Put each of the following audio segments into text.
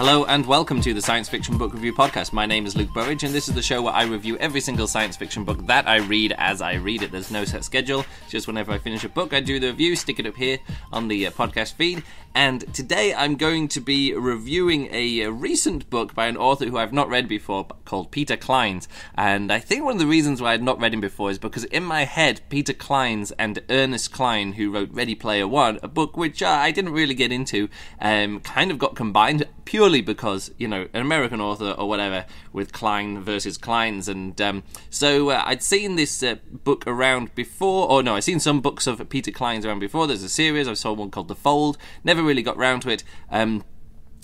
Hello and welcome to the Science Fiction Book Review Podcast. My name is Luke Burridge, and this is the show where I review every single science fiction book that I read as I read it. There's no set schedule, just whenever I finish a book, I do the review, stick it up here on the uh, podcast feed. And today I'm going to be reviewing a, a recent book by an author who I've not read before called Peter Clines. And I think one of the reasons why I'd not read him before is because in my head, Peter Clines and Ernest Cline, who wrote Ready Player One, a book which uh, I didn't really get into, um, kind of got combined purely because you know an American author or whatever with Cline versus Clines, and um, so uh, I'd seen this uh, book around before, or no, I'd seen some books of Peter Clines around before. There's a series I saw one called The Fold, never really got round to it. Um,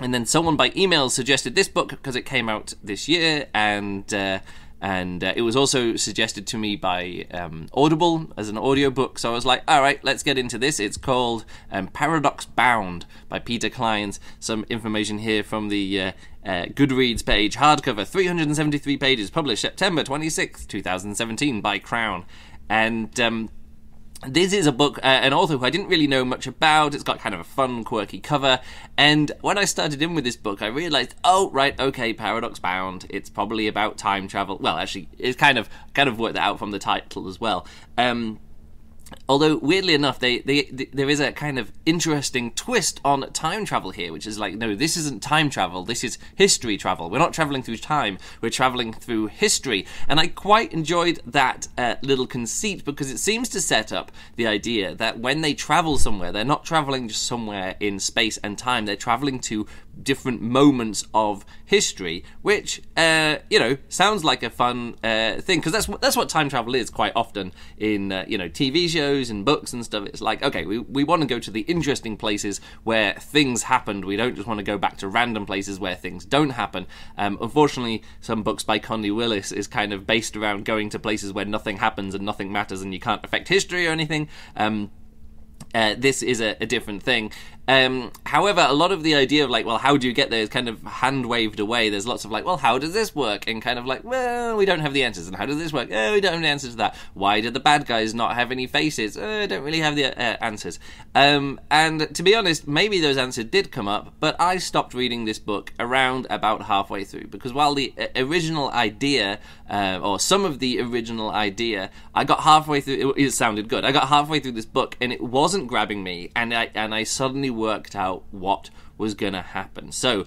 and then someone by email suggested this book because it came out this year, and uh, and uh, it was also suggested to me by um, Audible as an audiobook. So I was like, all right, let's get into this. It's called um, Paradox Bound by Peter Clines. Some information here from the uh, uh, Goodreads page, hardcover, 373 pages, published September 26th, 2017 by Crown. And um, this is a book, uh, an author who I didn't really know much about. It's got kind of a fun, quirky cover. And when I started in with this book, I realized, oh, right, okay, Paradox Bound. It's probably about time travel. Well, actually, it's kind of kind of worked out from the title as well. Um, Although weirdly enough, they, they, they, there is a kind of interesting twist on time travel here, which is like, no, this isn't time travel. This is history travel. We're not traveling through time. We're traveling through history. And I quite enjoyed that uh, little conceit because it seems to set up the idea that when they travel somewhere, they're not traveling just somewhere in space and time. They're traveling to different moments of history, which uh, you know sounds like a fun uh, thing because that's that's what time travel is quite often in uh, you know TV shows and books and stuff. It's like okay, we we want to go to the interesting places where things happened. We don't just want to go back to random places where things don't happen. Um, unfortunately, some books by Connie Willis is kind of based around going to places where nothing happens and nothing matters and you can't affect history or anything. Um, uh, this is a, a different thing. Um, however, a lot of the idea of like, well, how do you get there is kind of hand waved away. There's lots of like, well, how does this work? And kind of like, well, we don't have the answers. And how does this work? Oh, we don't have the answers to that. Why did the bad guys not have any faces? Oh, I don't really have the uh, answers. Um, and to be honest, maybe those answers did come up, but I stopped reading this book around about halfway through because while the uh, original idea, uh, or some of the original idea, I got halfway through. It, it sounded good. I got halfway through this book and it wasn't grabbing me, and I and I suddenly worked out what was going to happen. So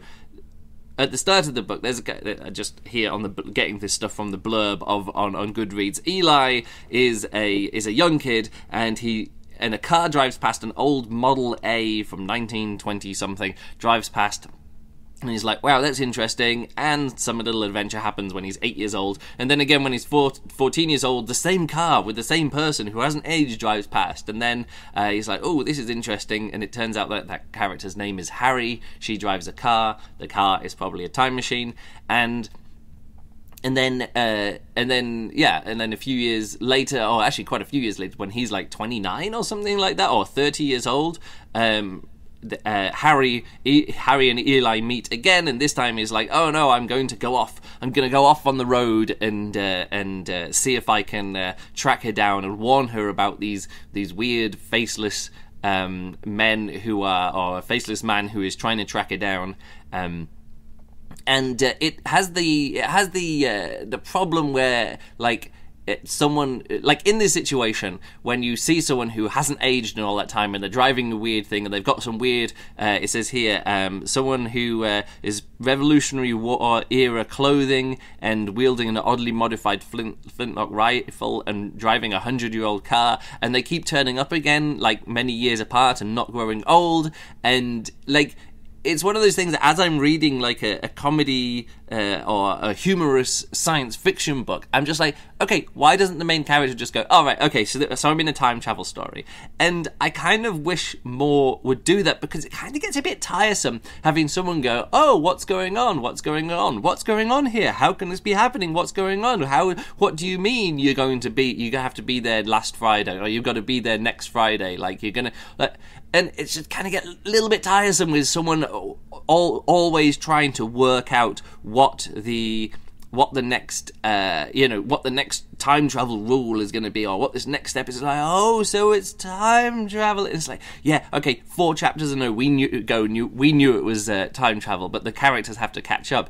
at the start of the book, there's a, just here on the getting this stuff from the blurb of on on Goodreads. Eli is a is a young kid, and he and a car drives past an old Model A from 1920 something. Drives past and he's like, wow, that's interesting. And some little adventure happens when he's eight years old. And then again, when he's four, 14 years old, the same car with the same person who hasn't aged drives past. And then uh, he's like, oh, this is interesting. And it turns out that that character's name is Harry. She drives a car. The car is probably a time machine. And and then uh, and then yeah and then a few years later or actually quite a few years later when he's like 29 or something like that or 30 years old um, uh, Harry, e- Harry and Eli meet again, and this time he's like, "Oh no, I'm going to go off. I'm going to go off on the road and uh, and uh, see if I can uh, track her down and warn her about these these weird faceless um, men who are or a faceless man who is trying to track her down." Um, and uh, it has the it has the uh, the problem where like someone like in this situation when you see someone who hasn't aged in all that time and they're driving a weird thing and they've got some weird uh, it says here um, someone who uh, is revolutionary war era clothing and wielding an oddly modified flint, flintlock rifle and driving a hundred year old car and they keep turning up again like many years apart and not growing old and like it's one of those things that as I'm reading like a, a comedy uh, or a humorous science fiction book, I'm just like, okay, why doesn't the main character just go, all oh, right, okay, so, th- so I'm in a time travel story, and I kind of wish more would do that because it kind of gets a bit tiresome having someone go, oh, what's going on? What's going on? What's going on here? How can this be happening? What's going on? How? What do you mean you're going to be? You have to be there last Friday, or you've got to be there next Friday? Like you're gonna like and it just kind of get a little bit tiresome with someone all, always trying to work out what the what the next uh, you know what the next time travel rule is going to be or what this next step is. Like oh so it's time travel. It's like yeah okay four chapters ago we knew go knew we knew it was uh, time travel but the characters have to catch up.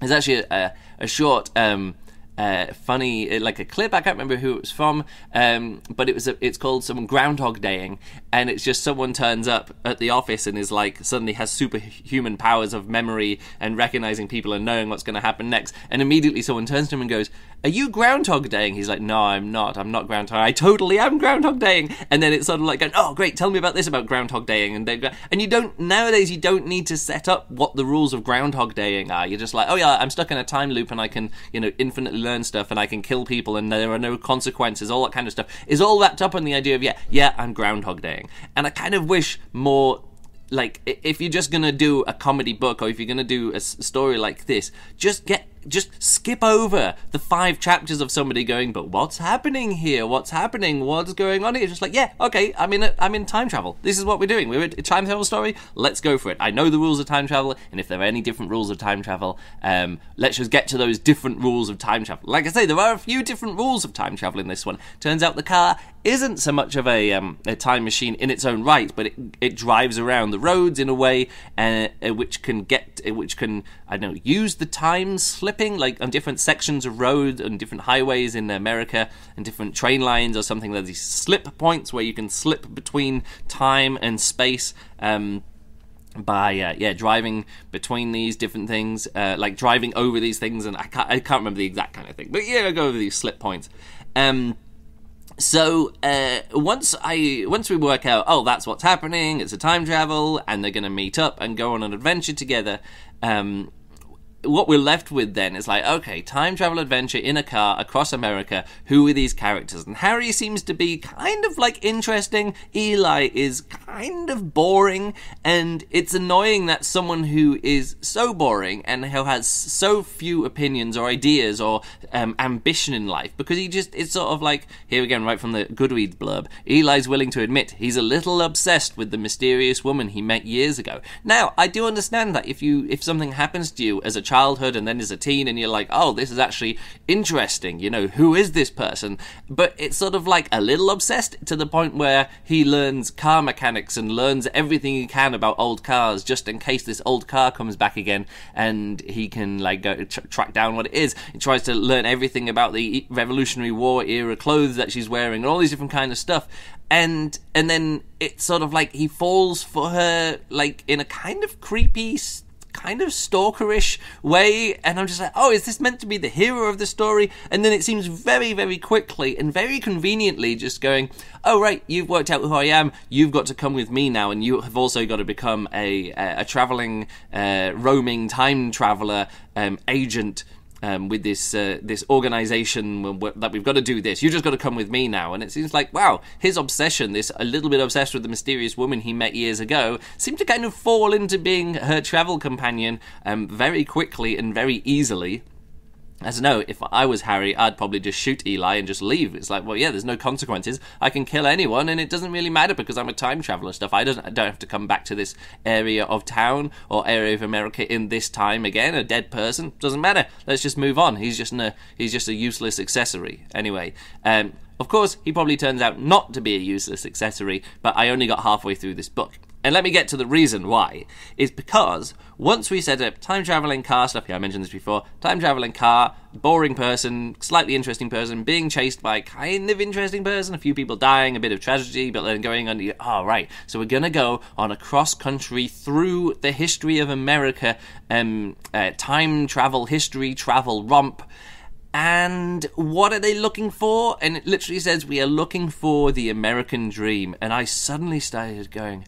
There's actually a, a short um, uh, funny, uh, like a clip. I can't remember who it was from, um, but it was a, it's called some Groundhog Daying, and it's just someone turns up at the office and is like suddenly has superhuman powers of memory and recognizing people and knowing what's going to happen next, and immediately someone turns to him and goes, "Are you Groundhog Daying?" He's like, "No, I'm not. I'm not Groundhog. I totally am Groundhog Daying." And then it's sort of like, going, "Oh, great! Tell me about this about Groundhog Daying." And they and you don't nowadays you don't need to set up what the rules of Groundhog Daying are. You're just like, "Oh yeah, I'm stuck in a time loop and I can you know infinitely learn stuff and I can kill people and there are no consequences, all that kind of stuff, is all wrapped up in the idea of, yeah, yeah, I'm Groundhog Daying. And I kind of wish more like if you're just gonna do a comedy book or if you're gonna do a story like this just get just skip over the five chapters of somebody going, but what's happening here? What's happening? What's going on here? Just like, yeah, okay, I'm in, a, I'm in time travel. This is what we're doing. We're a time travel story. Let's go for it. I know the rules of time travel, and if there are any different rules of time travel, um, let's just get to those different rules of time travel. Like I say, there are a few different rules of time travel in this one. Turns out the car isn't so much of a, um, a time machine in its own right, but it, it drives around the roads in a way uh, which can get, which can, I don't know, use the time slip like on different sections of road and different highways in America and different train lines or something. There's these slip points where you can slip between time and space. Um, by uh, yeah driving between these different things uh, like driving over these things and I can't, I can't remember the exact kind of thing but yeah I go over these slip points um, so uh, once I once we work out oh that's what's happening it's a time travel and they're going to meet up and go on an adventure together um, what we're left with then is like, okay, time travel adventure in a car across America. Who are these characters? And Harry seems to be kind of like interesting. Eli is kind of boring, and it's annoying that someone who is so boring and who has so few opinions or ideas or um, ambition in life, because he just it's sort of like here again, right from the Goodreads blurb. Eli's willing to admit he's a little obsessed with the mysterious woman he met years ago. Now, I do understand that if you if something happens to you as a childhood and then as a teen and you're like, oh, this is actually interesting, you know, who is this person? But it's sort of like a little obsessed to the point where he learns car mechanics and learns everything he can about old cars just in case this old car comes back again and he can like go tr- track down what it is. He tries to learn everything about the Revolutionary War era clothes that she's wearing and all these different kind of stuff and and then it's sort of like he falls for her like in a kind of creepy kind of stalkerish way, and I'm just like, oh, is this meant to be the hero of the story? And then it seems very, very quickly and very conveniently just going, oh, right, you've worked out who I am, you've got to come with me now, and you have also got to become a, a, a traveling, uh, roaming time traveler um, agent um, with this uh, this organization that we've got to do this. You just got to come with me now. And it seems like wow, his obsession, this a little bit obsessed with the mysterious woman he met years ago, seemed to kind of fall into being her travel companion um, very quickly and very easily. I don't know, if I was Harry, I'd probably just shoot Eli and just leave. It's like, well, yeah, there's no consequences. I can kill anyone, and it doesn't really matter because I'm a time traveler stuff. I don't, I don't have to come back to this area of town or area of America in this time again. A dead person doesn't matter. Let's just move on. He's just a he's just a useless accessory. Anyway, um, of course, he probably turns out not to be a useless accessory, but I only got halfway through this book. And let me get to the reason why. Is because once we set up time traveling car stuff, yeah, I mentioned this before, time traveling car, boring person, slightly interesting person, being chased by kind of interesting person, a few people dying, a bit of tragedy, but then going on, oh, right, so we're gonna go on a cross country through the history of America, um, uh, time travel history, travel romp. And what are they looking for? And it literally says, We are looking for the American dream. And I suddenly started going,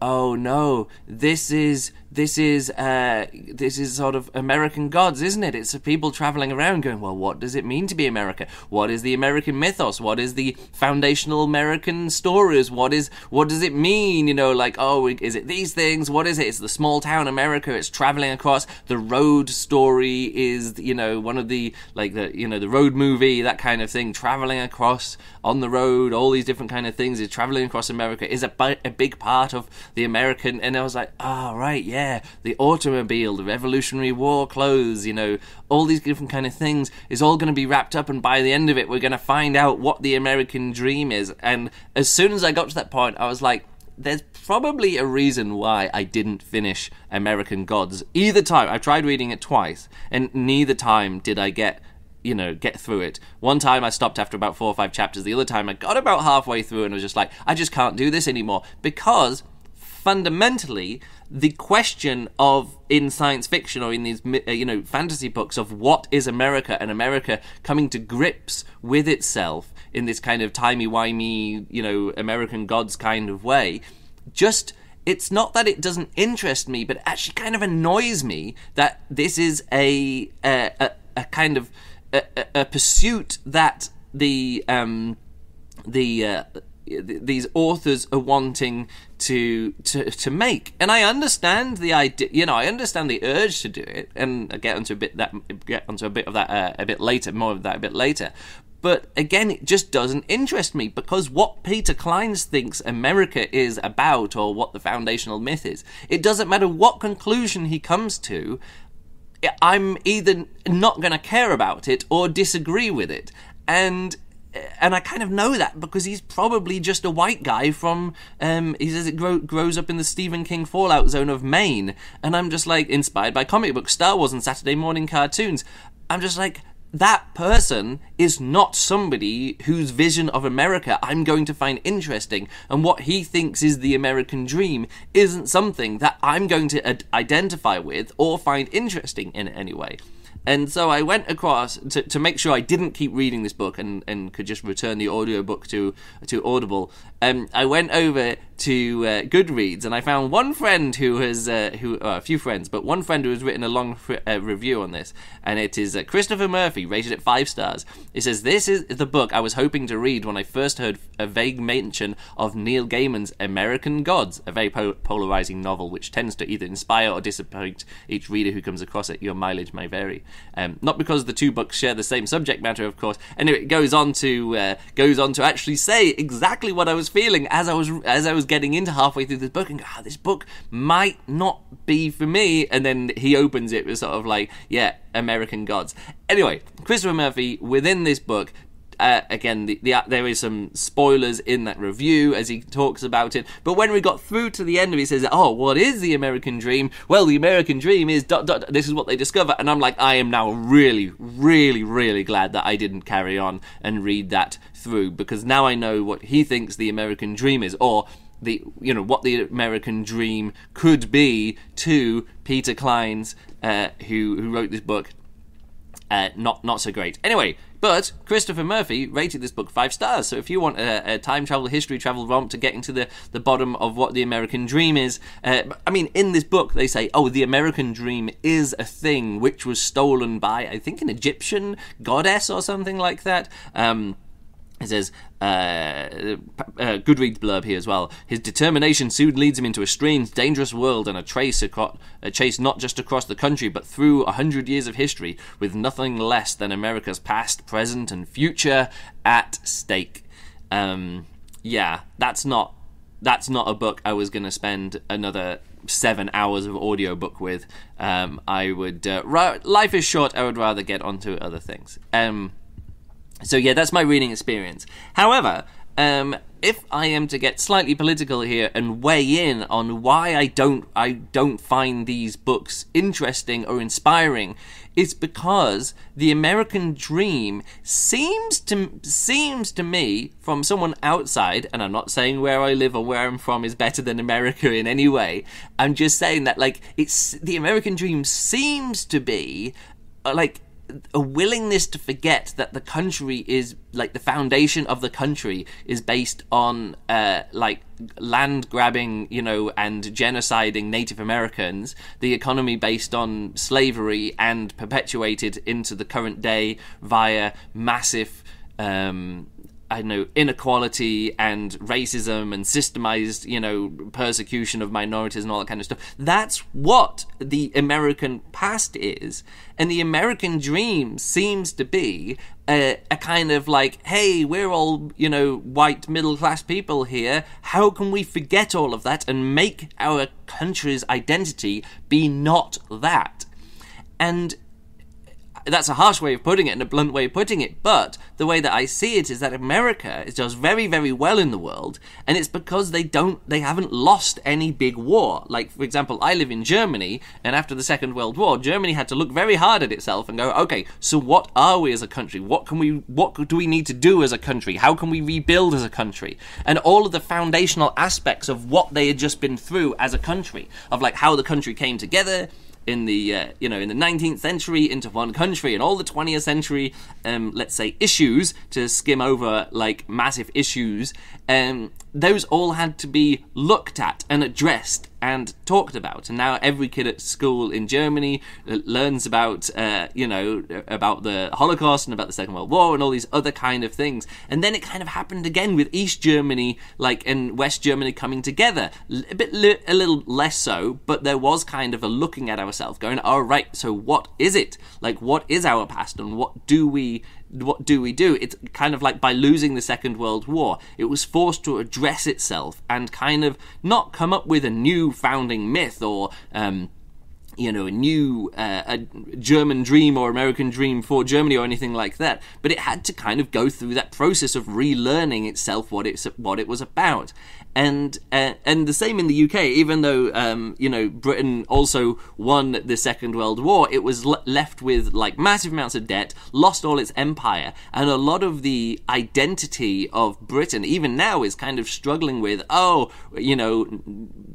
oh no, this is this is uh, this is sort of American gods, isn't it? It's people traveling around going, well, what does it mean to be America? What is the American mythos? What is the foundational American stories? What is what does it mean? You know, like oh, is it these things? What is it? It's the small town America. It's traveling across. The road story is you know one of the like the you know the road movie that kind of thing. Traveling across on the road, all these different kind of things. Is traveling across America is a, a big part of the American. And I was like, oh right, yeah the automobile, the Revolutionary War clothes, you know, all these different kind of things is all going to be wrapped up, and by the end of it, we're going to find out what the American dream is. And as soon as I got to that point, I was like, there's probably a reason why I didn't finish American Gods. Either time, I tried reading it twice, and neither time did I get you know, get through it. One time I stopped after about four or five chapters. The other time I got about halfway through and I was just like, I just can't do this anymore because fundamentally the question of in science fiction or in these uh, you know fantasy books of what is America and America coming to grips with itself in this kind of timey wimey you know American gods kind of way just it's not that it doesn't interest me but actually kind of annoys me that this is a a, a, a kind of a, a, pursuit that the um the uh, these authors are wanting to to to make. And i understand the idea you know i understand the urge to do it and i get onto a bit that get onto a bit of that uh, a bit later more of that a bit later. But again it just doesn't interest me because what peter clines thinks america is about or what the foundational myth is it doesn't matter what conclusion he comes to i'm either not going to care about it or disagree with it. And and I kind of know that because he's probably just a white guy from. Um, he says it grow, grows up in the Stephen King fallout zone of Maine, and I'm just like inspired by comic books, Star Wars, and Saturday morning cartoons. I'm just like that person is not somebody whose vision of America I'm going to find interesting, and what he thinks is the American dream isn't something that I'm going to ad- identify with or find interesting in any way. And so I went across to, to make sure I didn't keep reading this book and, and could just return the audiobook to to Audible. Um, I went over to uh, Goodreads and I found one friend who has uh, who uh, a few friends, but one friend who has written a long fr- uh, review on this, and it is uh, Christopher Murphy, rated at five stars. It says this is the book I was hoping to read when I first heard a vague mention of Neil Gaiman's American Gods, a very po- polarizing novel which tends to either inspire or disappoint each reader who comes across it. Your mileage may vary. Um, not because the two books share the same subject matter, of course. Anyway, it goes on to uh, goes on to actually say exactly what I was feeling as I was as I was getting into halfway through this book, and go, ah, this book might not be for me. And then he opens it with sort of like, yeah, American Gods. Anyway, Christopher Murphy within this book uh, again, the, the, there is some spoilers in that review as he talks about it. But when we got through to the end of it, he says, "Oh, what is the American dream?" Well, the American dream is dot, dot, this is what they discover, and I'm like, I am now really, really, really glad that I didn't carry on and read that through because now I know what he thinks the American dream is, or the you know what the American dream could be to Peter Clines, uh, who who wrote this book. Uh, not not so great. Anyway, but Christopher Murphy rated this book five stars. So if you want a, a time travel, history travel romp to get into the, the bottom of what the American dream is, uh, I mean, in this book they say, oh, the American dream is a thing which was stolen by, I think, an Egyptian goddess or something like that. Um, it says, uh, uh, Goodreads blurb here as well. His determination soon leads him into a strange, dangerous world and a trace, acro- a chase not just across the country, but through a hundred years of history, with nothing less than America's past, present, and future at stake. Um, yeah, that's not that's not a book I was going to spend another seven hours of audiobook with. Um, I would uh, ra- life is short. I would rather get onto other things. Um, so yeah, that's my reading experience. However, um, if I am to get slightly political here and weigh in on why I don't I don't find these books interesting or inspiring, it's because the American dream seems to seems to me from someone outside, and I'm not saying where I live or where I'm from is better than America in any way. I'm just saying that like it's the American dream seems to be uh, like a willingness to forget that the country is like the foundation of the country is based on uh, like land grabbing, you know, and genociding Native Americans, the economy based on slavery and perpetuated into the current day via massive um, I know inequality and racism and systemized, you know, persecution of minorities and all that kind of stuff. That's what the American past is, and the American dream seems to be a, a, kind of like, hey, we're all, you know, white middle class people here. How can we forget all of that and make our country's identity be not that? And that's a harsh way of putting it and a blunt way of putting it, but the way that I see it is that America does very, very well in the world, and it's because they don't, they haven't lost any big war. Like, for example, I live in Germany, and after the Second World War, Germany had to look very hard at itself and go, okay, so what are we as a country? What can we, what do we need to do as a country? How can we rebuild as a country? And all of the foundational aspects of what they had just been through as a country, of like how the country came together, in the uh, you know in the 19th century into one country and all the 20th century um, let's say issues to skim over like massive issues um, those all had to be looked at and addressed and talked about. And now every kid at school in Germany uh, learns about, uh, you know, about the Holocaust and about the Second World War and all these other kind of things. And then it kind of happened again with East Germany, like and West Germany coming together. A bit, a little less so, but there was kind of a looking at ourselves, going, "All right, so what is it? Like, what is our past, and what do we what do we do? It's kind of like by losing the Second World War, it was forced to address itself and kind of not come up with a new founding myth or um, you know, a new uh, a German dream or American dream for Germany or anything like that. But it had to kind of go through that process of relearning itself what it's what it was about. And uh, and the same in the UK. Even though um, you know Britain also won the Second World War, it was le- left with like massive amounts of debt, lost all its empire, and a lot of the identity of Britain, even now, is kind of struggling with oh, you know,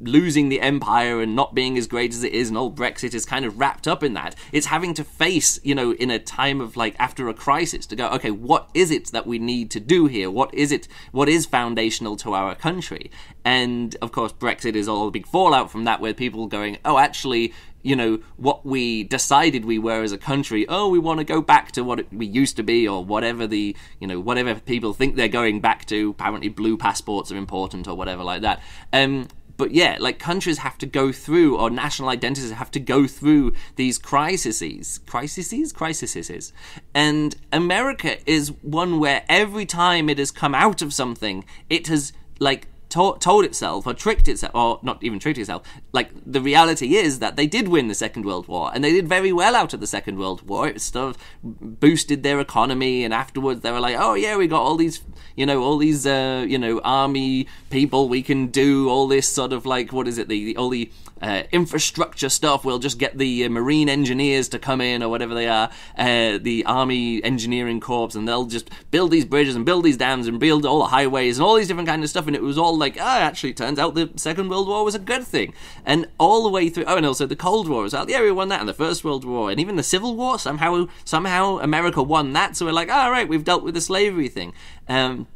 losing the empire and not being as great as it is, and all Brexit Brexit is kind of wrapped up in that. It's having to face, you know, in a time of like after a crisis to go, okay, what is it that we need to do here? What is it? What is foundational to our country? And of course, Brexit is all a big fallout from that, where people going, oh, actually, you know what we decided we were as a country oh we want to go back to what we used to be or whatever the you know whatever people think they're going back to. Apparently blue passports are important or whatever like that. Um but yeah, like countries have to go through, or national identities have to go through these crises, crises, crises, and America is one where every time it has come out of something, it has like to- told itself or tricked itself, or not even tricked itself. Like the reality is that they did win the Second World War, and they did very well out of the Second World War. It sort of boosted their economy, and afterwards they were like, "Oh yeah, we got all these, you know, all these, uh, you know, army people. We can do all this sort of like what is it? The, the all the uh, infrastructure stuff. We'll just get the uh, marine engineers to come in or whatever they are, uh, the army engineering corps, and they'll just build these bridges and build these dams and build all the highways and all these different kind of stuff. And it was all like, ah, actually, turns out the Second World War was a good thing. And all the way through, oh, and also the Cold War as well. Yeah, we won that, and the First World War, and even the Civil War. Somehow, somehow America won that. So we're like, all right, we've dealt with the slavery thing. Um,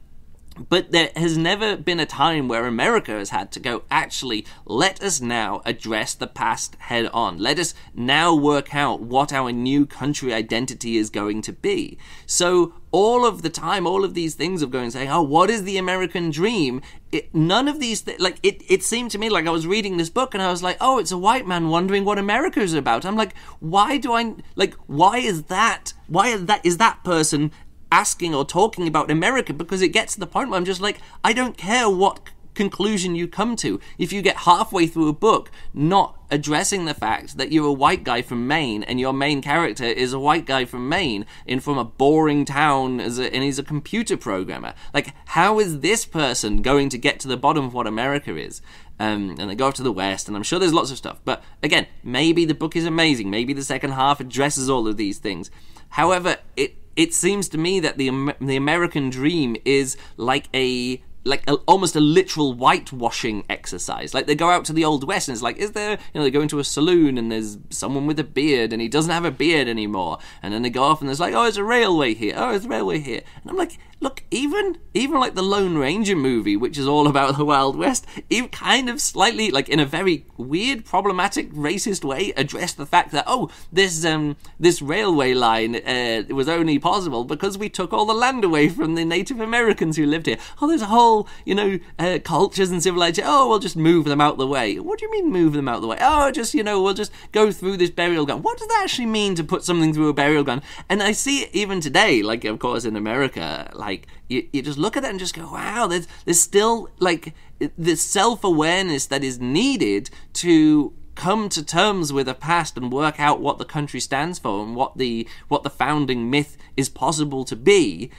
but there has never been a time where America has had to go, actually, let us now address the past head on. Let us now work out what our new country identity is going to be. So, all of the time, all of these things of going saying, oh, what is the American dream? It, none of these, th- like, it, it seemed to me like I was reading this book and I was like, oh, it's a white man wondering what America is about. I'm like, why do I, like, why is that, why is that, is that person asking or talking about America because it gets to the point where I'm just like, I don't care what conclusion you come to. If you get halfway through a book not addressing the fact that you're a white guy from Maine and your main character is a white guy from Maine in from a boring town a, and he's a computer programmer. Like, how is this person going to get to the bottom of what America is? Um, and they go off to the west, and I'm sure there's lots of stuff. But again, maybe the book is amazing. Maybe the second half addresses all of these things. However, it it seems to me that the the American dream is like a like a, almost a literal whitewashing exercise. Like they go out to the old west and it's like, is there? You know, they go into a saloon and there's someone with a beard and he doesn't have a beard anymore. And then they go off and there's like, oh, there's a railway here. Oh, there's a railway here. And I'm like, look, even even like the Lone Ranger movie, which is all about the Wild West, even kind of slightly like in a very weird, problematic, racist way, addressed the fact that oh, this um this railway line uh, was only possible because we took all the land away from the Native Americans who lived here. Oh, there's a whole you know uh, cultures and civilization. Oh, we'll just move them out the way. What do you mean move them out the way? Oh, just you know we'll just go through this burial ground. What does that actually mean to put something through a burial ground? And I see it even today, like of course in America, like you, you just look at that and just go, wow, there's there's still like the self awareness that is needed to come to terms with a past and work out what the country stands for and what the what the founding myth is possible to be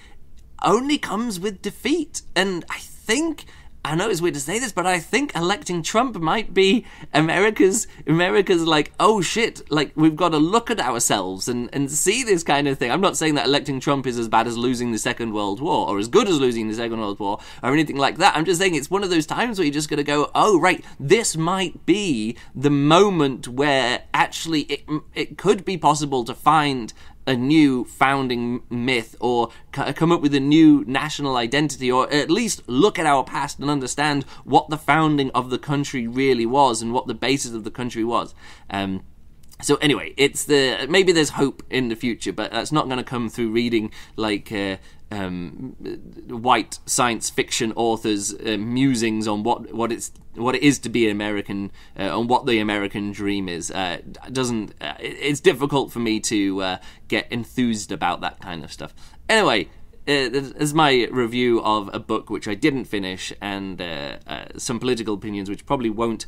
only comes with defeat. And i think I know it's weird to say this, but I think electing Trump might be America's America's like, oh shit, like we've got to look at ourselves and, and see this kind of thing. I'm not saying that electing Trump is as bad as losing the Second World War or as good as losing the Second World War or anything like that. I'm just saying it's one of those times where you're just gonna go, oh right, this might be the moment where actually it it could be possible to find a new founding myth or come up with a new national identity or at least look at our past and understand what the founding of the country really was and what the basis of the country was. Um, so anyway, it's the maybe there's hope in the future, but that's not going to come through reading like uh, um, white science fiction authors' uh, musings on what what it's what it is to be an American uh, and what the American dream is. Uh, doesn't uh, it's difficult for me to uh, get enthused about that kind of stuff. Anyway. as my review of a book which I didn't finish, and some political opinions which probably won't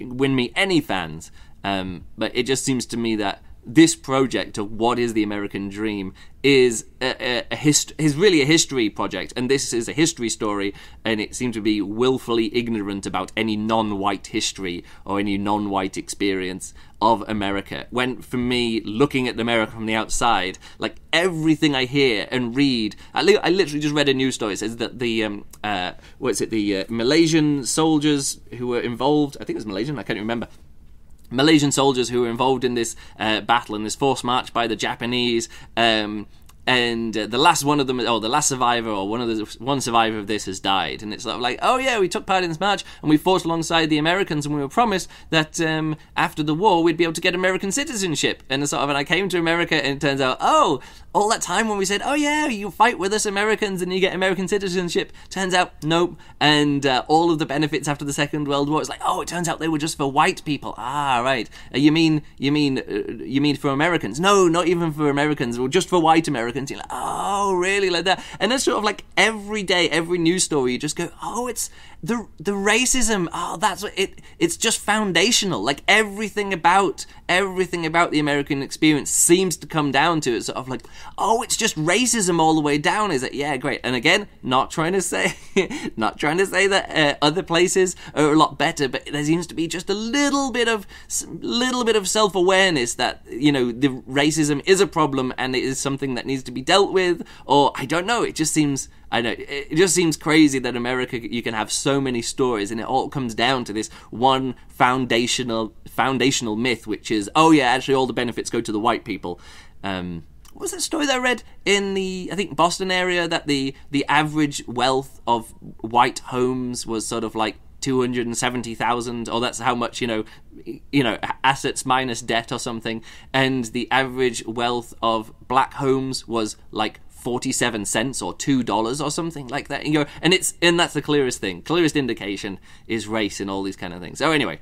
win me any fans, um, but it just seems to me that this project of what is the American dream is a, a, a hist- is really a history project, and this is a history story, and it seems to be willfully ignorant about any non-white history or any non-white experience of America. When for me, looking at America from the outside, like everything I hear and read, I, li- I literally just read a news story. It says that the um, uh, what's it, the uh, Malaysian soldiers who were involved, I think it was Malaysian, I can't remember Malaysian soldiers who were involved in this uh, battle in this forced march by the Japanese. Um, and uh, the last one of them, oh, the last survivor or one of the one survivor of this has died, and it's sort of like, oh yeah, we took part in this march and we fought alongside the Americans, and we were promised that um, after the war we'd be able to get American citizenship, and sort of, and I came to America, and it turns out, oh, all that time when we said, oh yeah, you fight with us Americans and you get American citizenship, turns out nope, and uh, all of the benefits after the Second World War, it's like, oh, it turns out they were just for white people. Ah, right. Uh, you mean you mean uh, you mean for Americans? No, not even for Americans. Well, just for white Americans. You're like, oh, really, like that. And that's sort of like every day, every news story, you just go, oh, it's the the racism oh that's it it's just foundational. Like everything about everything about the american experience seems to come down to it sort of like oh it's just racism all the way down. Is it? Yeah great. And again not trying to say not trying to say that uh, other places are a lot better but there seems to be just a little bit of little bit of self-awareness that you know the racism is a problem and it is something that needs to be dealt with or i don't know. It just seems I know it just seems crazy that America you can have so many stories and it all comes down to this one foundational foundational myth, which is oh yeah, actually all the benefits go to the white people. Um, what was that story that I read in the I think Boston area that the the average wealth of white homes was sort of like two hundred and seventy thousand, or that's how much you know, you know, assets minus debt or something, and the average wealth of black homes was like 47 cents or $2 or something like that. And, you go, and it's and that's the clearest thing. Clearest indication is race and all these kind of things. So anyway,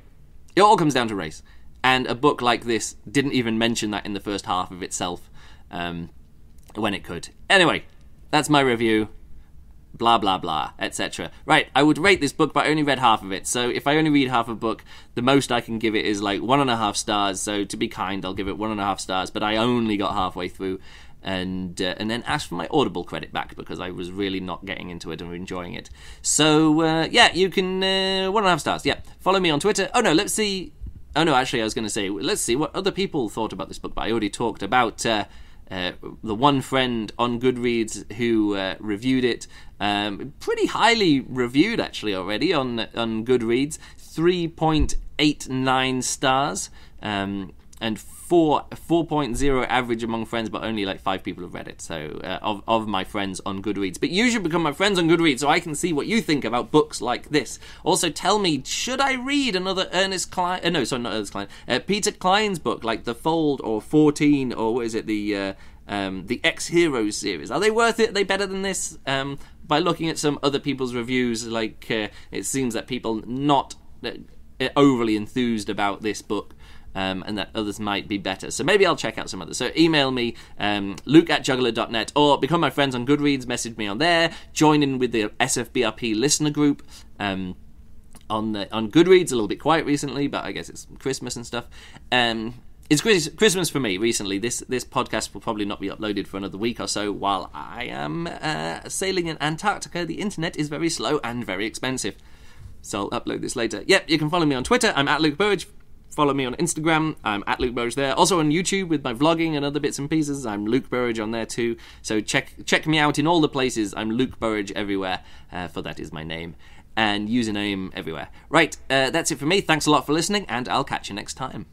it all comes down to race. And a book like this didn't even mention that in the first half of itself um, when it could. Anyway, that's my review. Blah blah blah, etc. Right, I would rate this book, but I only read half of it. So if I only read half a book, the most I can give it is like one and a half stars. So to be kind, I'll give it one and a half stars. But I only got halfway through and uh, and then ask for my Audible credit back because I was really not getting into it and enjoying it. So uh, yeah, you can uh, one and a half stars. Yeah, follow me on Twitter. Oh no, let's see. Oh no, actually, I was going to say let's see what other people thought about this book. But I already talked about. Uh, uh, the one friend on Goodreads who uh, reviewed it, um, pretty highly reviewed actually already on on Goodreads, three point eight nine stars. Um, and four 4.0 average among friends, but only like five people have read it. So uh, of of my friends on Goodreads, but you should become my friends on Goodreads so I can see what you think about books like this. Also, tell me should I read another Ernest Cline? Uh, no, sorry, not Ernest Cline. Uh, Peter Clines' book, like The Fold or 14 or what is it the uh, um, the Ex-Heroes series. Are they worth it? Are they better than this? Um, by looking at some other people's reviews, like uh, it seems that people not uh, overly enthused about this book. Um, and that others might be better. So maybe I'll check out some others. So email me, um, luke at juggler.net, or become my friends on Goodreads, message me on there, join in with the SFBRP listener group. Um, on the, on Goodreads, a little bit quiet recently, but I guess it's Christmas and stuff. Um, it's Christmas for me recently. This this podcast will probably not be uploaded for another week or so while I am uh, sailing in Antarctica. The internet is very slow and very expensive. So I'll upload this later. Yep, you can follow me on Twitter. I'm at Luke Burridge. Follow me on Instagram. I'm at Luke Burridge there. Also on YouTube with my vlogging and other bits and pieces. I'm Luke Burridge on there too. So check check me out in all the places. I'm Luke Burridge everywhere, uh, for that is my name and username everywhere. Right, uh, that's it for me. Thanks a lot for listening, and I'll catch you next time.